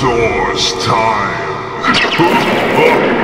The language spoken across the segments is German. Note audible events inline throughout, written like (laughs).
Source time. (laughs)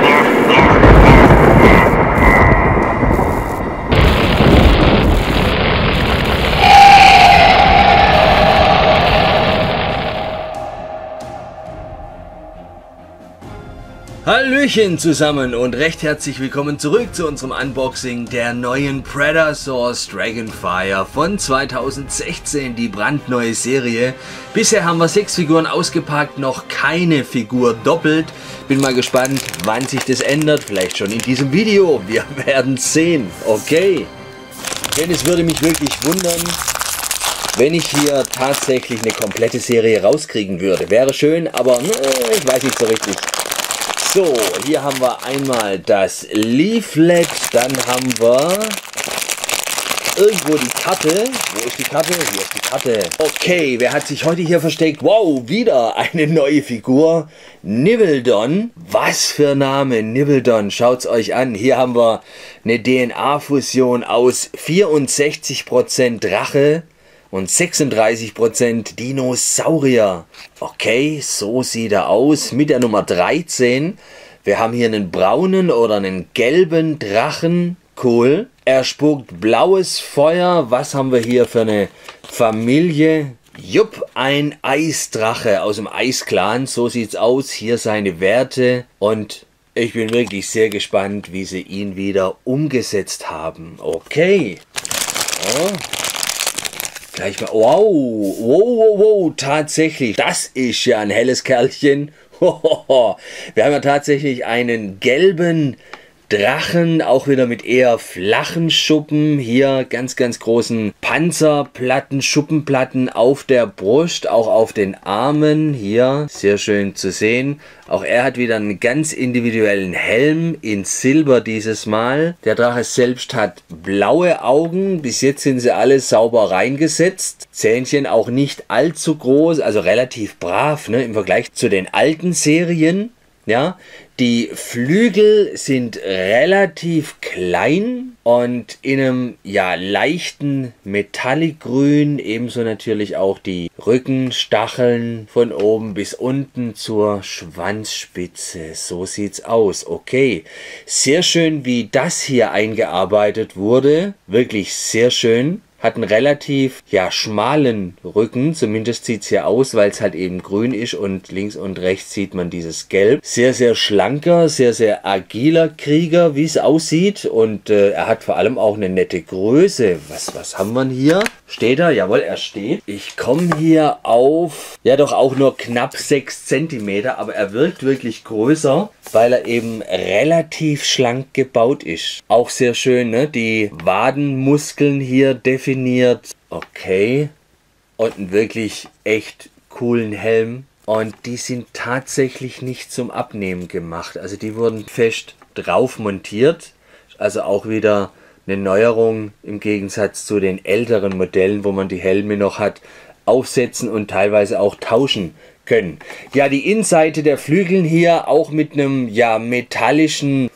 Hallöchen zusammen und recht herzlich willkommen zurück zu unserem Unboxing der neuen Predasaurus Dragonfire von 2016, die brandneue Serie. Bisher haben wir sechs Figuren ausgepackt, noch keine Figur doppelt. Bin mal gespannt, wann sich das ändert, vielleicht schon in diesem Video. Wir (laughs) werden sehen, okay. Denn es würde mich wirklich wundern, wenn ich hier tatsächlich eine komplette Serie rauskriegen würde. Wäre schön, aber äh, ich weiß nicht so richtig. So, hier haben wir einmal das Leaflet, dann haben wir irgendwo die Karte. Wo ist die Karte? Hier ist die Karte. Okay, wer hat sich heute hier versteckt? Wow, wieder eine neue Figur. Nibbledon. Was für Name, Nibbledon. Schaut's euch an. Hier haben wir eine DNA-Fusion aus 64% Drache, und 36% Dinosaurier. Okay, so sieht er aus mit der Nummer 13. Wir haben hier einen braunen oder einen gelben Drachen. Cool. Er spuckt blaues Feuer. Was haben wir hier für eine Familie? Jupp, ein Eisdrache aus dem Eisclan. So sieht's aus. Hier seine Werte. Und ich bin wirklich sehr gespannt, wie sie ihn wieder umgesetzt haben. Okay. Oh. Gleich mal. Wow, wow, wow, wow, tatsächlich. Das ist ja ein helles Kerlchen. (laughs) Wir haben ja tatsächlich einen gelben Drachen, auch wieder mit eher flachen Schuppen. Hier ganz, ganz großen Panzerplatten, Schuppenplatten auf der Brust, auch auf den Armen. Hier sehr schön zu sehen. Auch er hat wieder einen ganz individuellen Helm in Silber dieses Mal. Der Drache selbst hat blaue Augen. Bis jetzt sind sie alle sauber reingesetzt. Zähnchen auch nicht allzu groß, also relativ brav ne, im Vergleich zu den alten Serien. Ja, die Flügel sind relativ klein und in einem ja leichten Metallicgrün, ebenso natürlich auch die Rückenstacheln von oben bis unten zur Schwanzspitze. So sieht's aus. Okay, sehr schön, wie das hier eingearbeitet wurde. Wirklich sehr schön hat einen relativ ja, schmalen Rücken, zumindest sieht es hier aus, weil es halt eben grün ist und links und rechts sieht man dieses Gelb. Sehr, sehr schlanker, sehr, sehr agiler Krieger, wie es aussieht und äh, er hat vor allem auch eine nette Größe. Was, was haben wir hier? Steht er? Jawohl, er steht. Ich komme hier auf, ja doch auch nur knapp 6 cm, aber er wirkt wirklich größer, weil er eben relativ schlank gebaut ist. Auch sehr schön, ne? Die Wadenmuskeln hier definiert definiert. Okay. Und einen wirklich echt coolen Helm. Und die sind tatsächlich nicht zum Abnehmen gemacht. Also die wurden fest drauf montiert. Also auch wieder eine Neuerung im Gegensatz zu den älteren Modellen, wo man die Helme noch hat aufsetzen und teilweise auch tauschen können. Ja, die Innenseite der Flügeln hier auch mit einem ja metallischen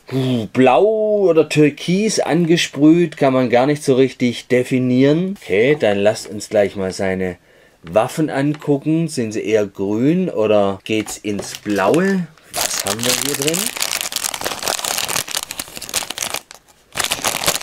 Blau oder Türkis angesprüht, kann man gar nicht so richtig definieren. Okay, dann lasst uns gleich mal seine Waffen angucken. Sind sie eher grün oder geht's ins Blaue? Was haben wir hier drin?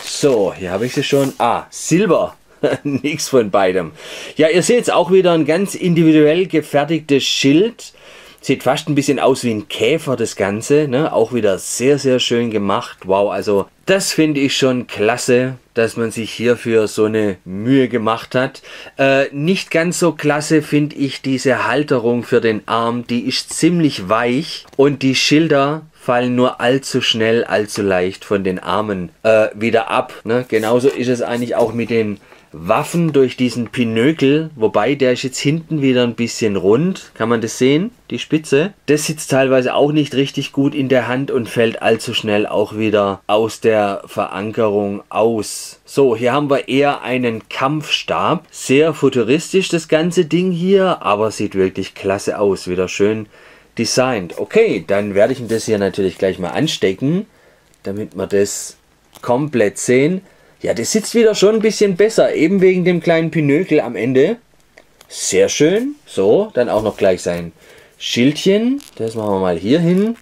So, hier habe ich sie schon. Ah, Silber. (laughs) Nichts von beidem. Ja, ihr seht auch wieder ein ganz individuell gefertigtes Schild. Sieht fast ein bisschen aus wie ein Käfer, das Ganze. Ne? Auch wieder sehr, sehr schön gemacht. Wow, also das finde ich schon klasse, dass man sich hierfür so eine Mühe gemacht hat. Äh, nicht ganz so klasse finde ich diese Halterung für den Arm. Die ist ziemlich weich und die Schilder fallen nur allzu schnell, allzu leicht von den Armen äh, wieder ab. Ne? Genauso ist es eigentlich auch mit den Waffen durch diesen Pinökel, wobei der ist jetzt hinten wieder ein bisschen rund. Kann man das sehen? Die Spitze. Das sitzt teilweise auch nicht richtig gut in der Hand und fällt allzu schnell auch wieder aus der Verankerung aus. So, hier haben wir eher einen Kampfstab. Sehr futuristisch das ganze Ding hier, aber sieht wirklich klasse aus. Wieder schön designt. Okay, dann werde ich das hier natürlich gleich mal anstecken, damit wir das komplett sehen. Ja, das sitzt wieder schon ein bisschen besser, eben wegen dem kleinen Pinökel am Ende. Sehr schön. So, dann auch noch gleich sein Schildchen. Das machen wir mal hier hin.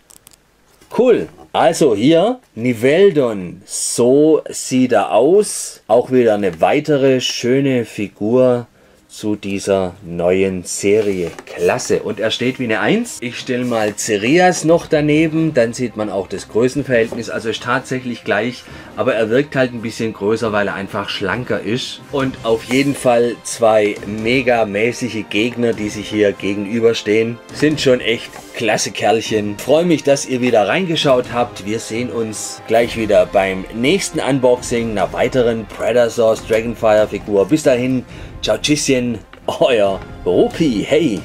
Cool. Also hier Niveldon. So sieht er aus. Auch wieder eine weitere schöne Figur zu dieser neuen Serie. Klasse. Und er steht wie eine 1. Ich stelle mal Cerias noch daneben. Dann sieht man auch das Größenverhältnis. Also ist tatsächlich gleich. Aber er wirkt halt ein bisschen größer, weil er einfach schlanker ist. Und auf jeden Fall zwei mega mäßige Gegner, die sich hier gegenüberstehen. Sind schon echt klasse Kerlchen. Freue mich, dass ihr wieder reingeschaut habt. Wir sehen uns gleich wieder beim nächsten Unboxing einer weiteren Predator Dragonfire Figur. Bis dahin. Ciao, tschüsschen, euer Rupi, hey!